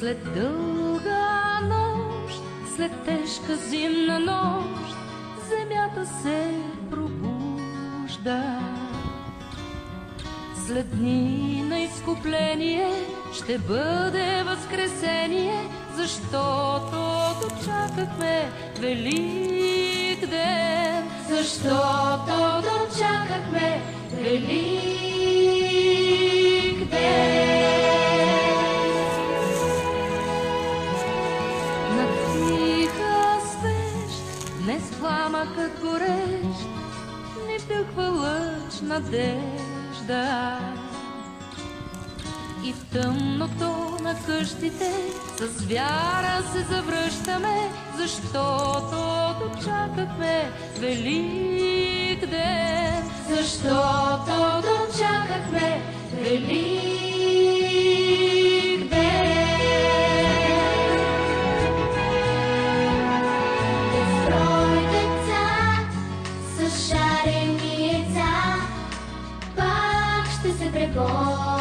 След дълга нощ, след тежка зимна нощ, земята се пробужда. След дни на изкупление ще бъде възкресение, защото дочакахме велик ден. Защото дочакахме велик днес пламъкът горещ, ни вдъхва лъч надежда. И в тъмното на къщите с вяра се завръщаме, защото дочакахме велик ден. Защото дочакахме пак ще се